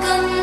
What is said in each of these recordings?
welcome.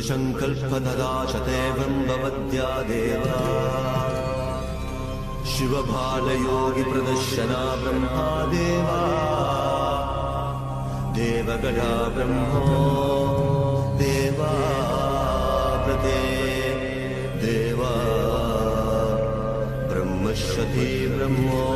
सङ्कल्पधदाशते भवद्या देवा शिवभालयोगिप्रदर्शना ब्रह्मा देवा देवकणा ब्रह्मो देवा प्रते देवा ब्रह्मशती ब्रह्मो।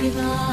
Shiva.